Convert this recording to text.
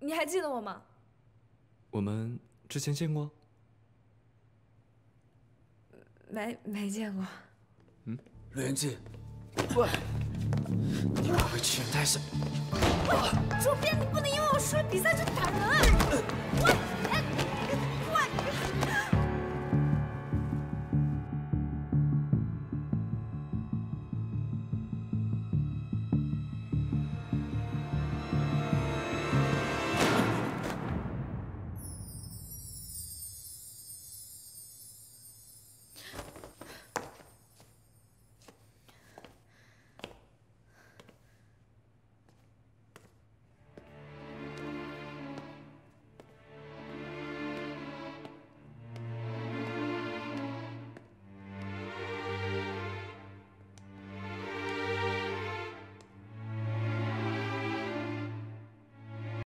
你还记得我吗？我们之前见过？没没见过。嗯，陆元志，喂，你不会欺人太甚？喂，主编，你不能因为我输了比赛就……